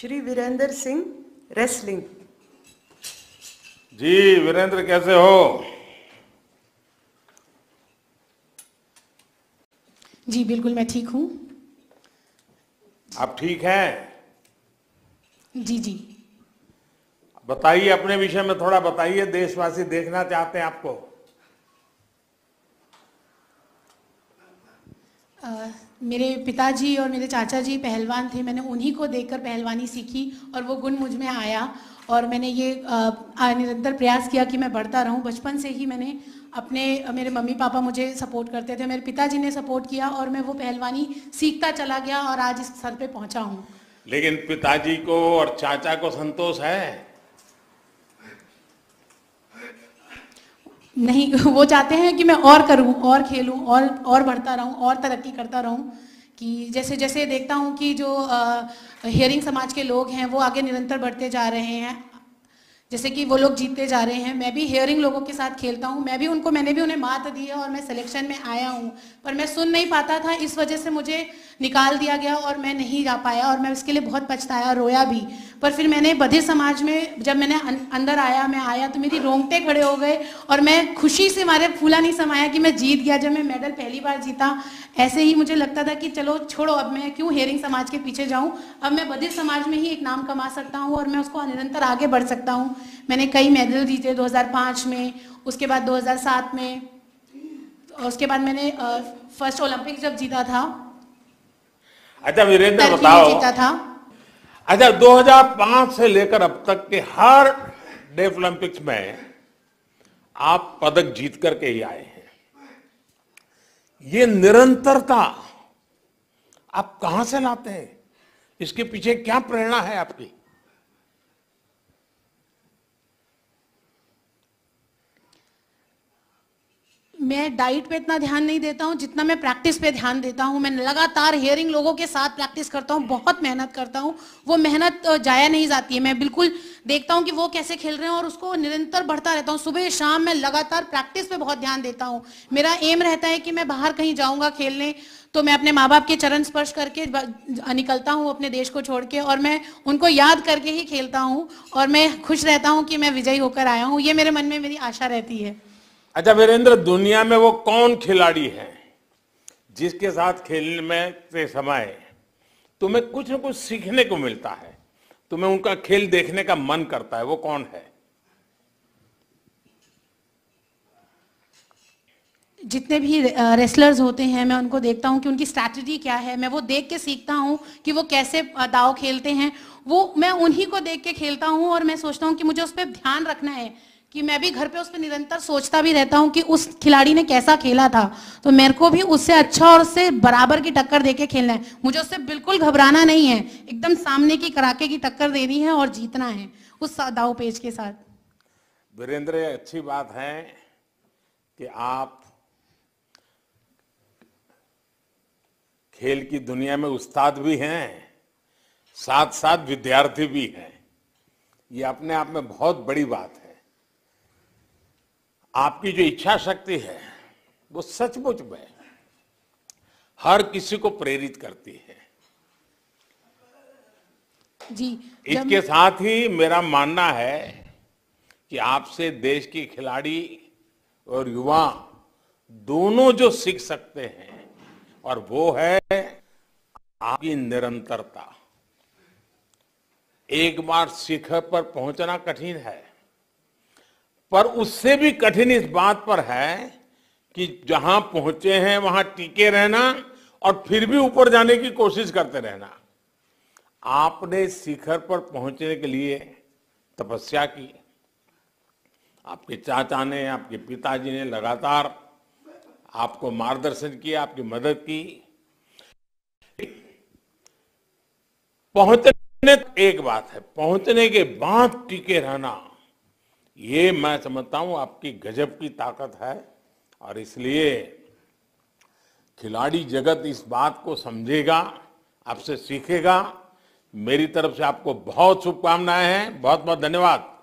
Shri Virendra Singh wrestling. जी वीरेंद्र कैसे हो? जी बिल्कुल मैं ठीक हूँ। आप ठीक हैं? जी जी। बताइए अपने विषय में थोड़ा बताइए। देशवासी देखना चाहते हैं आपको। मेरे पिताजी और मेरे चाचा जी पहलवान थे, मैंने उन्हीं को देखकर पहलवानी सीखी और वो गुण मुझमें आया और मैंने ये निरंतर प्रयास किया कि मैं बढ़ता रहूँ। बचपन से ही मैंने अपने मेरे मम्मी पापा मुझे सपोर्ट करते थे, मेरे पिताजी ने सपोर्ट किया और मैं वो पहलवानी सीखता चला गया और आज इस स्तर पे पहुँचा हूँ। लेकिन पिताजी को और चाचा को संतोष है? नहीं, वो चाहते हैं कि मैं और करूँ, और खेलूं, और और बढ़ता रहूँ, और तरक्की करता रहूँ, कि जैसे जैसे देखता हूँ कि जो हियरिंग समाज के लोग हैं, वो आगे निरंतर बढ़ते जा रहे हैं। जैसे कि वो लोग जीतते जा रहे हैं। मैं भी हेयरिंग लोगों के साथ खेलता हूँ। मैं भी उनको, मैंने भी उन्हें मात दी है और मैं सिलेक्शन में आया हूँ। पर मैं सुन नहीं पाता था, इस वजह से मुझे निकाल दिया गया और मैं नहीं जा पाया और मैं उसके लिए बहुत पछताया, रोया भी। पर फिर मैंने बधिर समाज में, जब मैंने अं- अंदर आया, मैं आया तो मेरी रोंगटे खड़े हो गए और मैं खुशी से मारे फूला नहीं समाया कि मैं जीत गया। जब मैं मेडल पहली बार जीता, ऐसे ही मुझे लगता था कि चलो छोड़ो, अब मैं क्यों हेयरिंग समाज के पीछे जाऊँ? अब मैं बधिर समाज में ही एक नाम कमा सकता हूँ और मैं उसको निरंतर आगे बढ़ सकता हूँ। मैंने कई मेडल जीते 2005 में उसके बाद 2007 में उसके बाद मैंने फ़र्स्ट ओलंपिक जब जीता था। अच्छा वीरेंद्र बताओ। जीता था। अच्छा 2005 से लेकर अब तक के हर डेफ ओलंपिक्स में आप पदक जीत करके ही आए हैं। ये निरंतरता आप कहाँ से लाते हैं? इसके पीछे क्या प्रेरणा है आपकी? मैं डाइट पे इतना ध्यान नहीं देता हूँ, जितना मैं प्रैक्टिस पे ध्यान देता हूँ, मैं लगातार हेयरिंग लोगों के साथ प्रैक्टिस करता हूँ, बहुत मेहनत करता हूँ, वो मेहनत जाया नहीं जाती है। मैं बिल्कुल देखता हूँ कि वो कैसे खेल रहे हैं और उसको निरंतर बढ़ता रहता हूँ। सुबह शाम मैं लगातार प्रैक्टिस पे बहुत ध्यान देता हूँ। मेरा एम रहता है कि मैं बाहर कहीं जाऊँगा खेलने तो मैं अपने माँ बाप के चरण स्पर्श करके निकलता हूँ अपने देश को छोड़ के और मैं उनको याद करके ही खेलता हूँ और मैं खुश रहता हूँ कि मैं विजयी होकर आया हूँ। ये मेरे मन में मेरी आशा रहती है। अच्छा वीरेंद्र, दुनिया में वो कौन खिलाड़ी है जिसके साथ खेलने में समय तुम्हें कुछ न कुछ सीखने को मिलता है? तुम्हें उनका खेल देखने का मन करता है? वो कौन है? जितने भी रेसलर्स होते हैं, मैं उनको देखता हूँ कि उनकी स्ट्रैटेजी क्या है। मैं वो देख के सीखता हूँ कि वो कैसे दाव खेलते हैं। वो, मैं उन्हीं को देख के खेलता हूँ और मैं सोचता हूँ कि मुझे उस पर ध्यान रखना है। कि मैं भी घर पे उस पर निरंतर सोचता भी रहता हूँ कि उस खिलाड़ी ने कैसा खेला था। तो मेरे को भी उससे अच्छा और उससे बराबर की टक्कर देके खेलना है। मुझे उससे बिल्कुल घबराना नहीं है। एकदम सामने की कराके की टक्कर देनी है और जीतना है उस दाव पेज के साथ। वीरेंद्र अच्छी बात है कि आप खेल की दुनिया में उस्ताद भी हैं साथ साथ विद्यार्थी भी हैं। ये अपने आप में बहुत बड़ी बात है। आपकी जो इच्छा शक्ति है वो सचमुच में हर किसी को प्रेरित करती है। जी इसके साथ ही मेरा मानना है कि आपसे देश के खिलाड़ी और युवा दोनों जो सीख सकते हैं और वो है आपकी निरंतरता। एक बार शिखर पर पहुँचना कठिन है। पर उससे भी कठिन इस बात पर है कि जहाँ पहुँचे हैं, वहाँ टिके रहना और फिर भी ऊपर जाने की कोशिश करते रहना। आपने शिखर पर पहुँचने के लिए तपस्या की। आपके चाचा ने, आपके पिताजी ने लगातार आपको मार्गदर्शन किया, आपकी मदद की। पहुँचने, एक बात है, पहुँचने के बाद टिके रहना ये मैं समझता हूँ आपकी गजब की ताकत है, और इसलिए खिलाड़ी जगत इस बात को समझेगा, आपसे सीखेगा। मेरी तरफ़ से आपको बहुत शुभकामनाएँ हैं बहुत बहुत धन्यवाद।